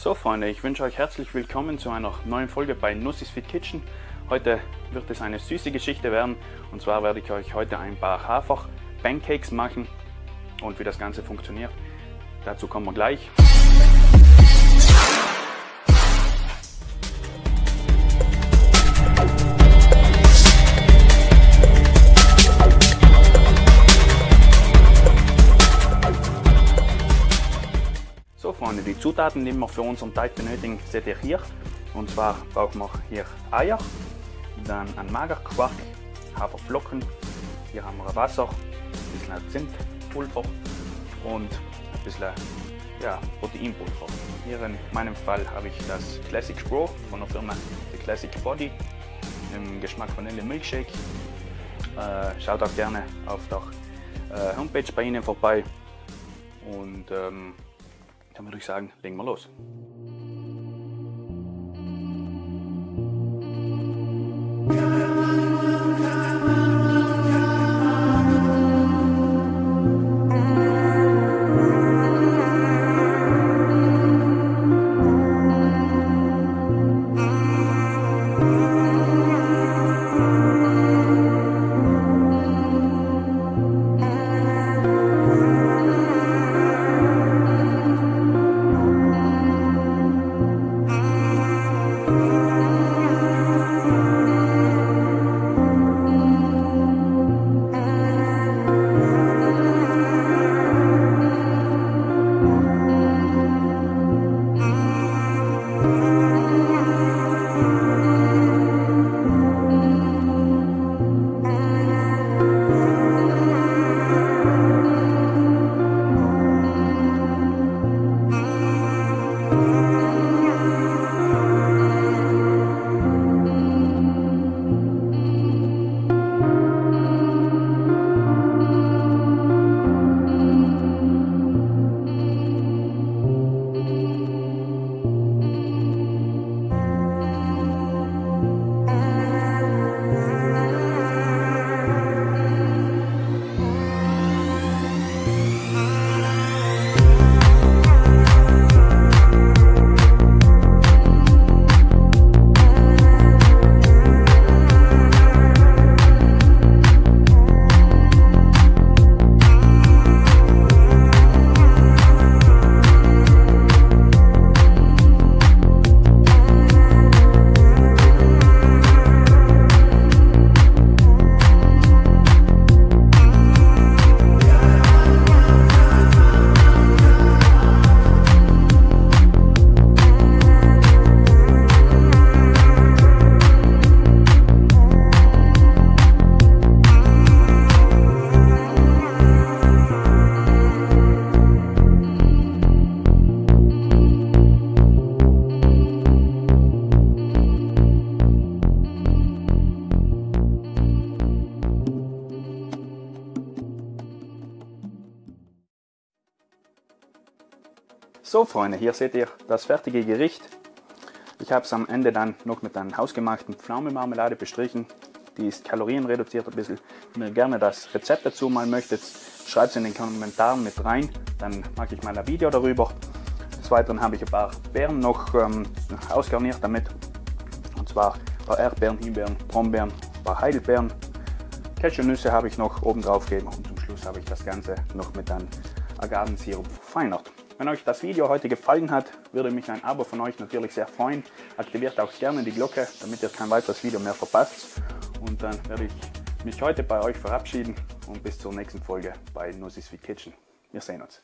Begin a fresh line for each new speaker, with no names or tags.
So Freunde, ich wünsche euch herzlich willkommen zu einer neuen Folge bei Nussis Fit Kitchen. Heute wird es eine süße Geschichte werden und zwar werde ich euch heute ein paar Hafer Pancakes machen und wie das Ganze funktioniert. Dazu kommen wir gleich. Freunde, die Zutaten, die wir für unseren Teig benötigen, seht ihr hier. Und zwar brauchen wir hier Eier, dann ein Magerquark, Haferflocken, hier haben wir Wasser, ein bisschen Zimtpulver und ein bisschen ja, Proteinpulver. Hier in meinem Fall habe ich das Classic Pro von der Firma The Classic Body im Geschmack Vanille Milkshake. Äh, schaut auch gerne auf der äh, Homepage bei Ihnen vorbei und ähm, dann würde ich sagen, legen wir los. So Freunde, hier seht ihr das fertige Gericht. Ich habe es am Ende dann noch mit einer hausgemachten Pflaumenmarmelade bestrichen. Die ist kalorienreduziert ein bisschen. Wenn ihr gerne das Rezept dazu mal möchtet, schreibt es in den Kommentaren mit rein. Dann mache ich mal ein Video darüber. Des Weiteren habe ich ein paar Beeren noch ähm, ausgarniert damit. Und zwar ein paar Erdbeeren, Himbeeren, Brombeeren, ein paar Heidelbeeren. Cashewnüsse habe ich noch oben drauf gegeben und zum Schluss habe ich das Ganze noch mit einem Agavensirup verfeinert. Wenn euch das Video heute gefallen hat, würde mich ein Abo von euch natürlich sehr freuen. Aktiviert auch gerne die Glocke, damit ihr kein weiteres Video mehr verpasst. Und dann werde ich mich heute bei euch verabschieden und bis zur nächsten Folge bei Nussis Fit Kitchen. Wir sehen uns.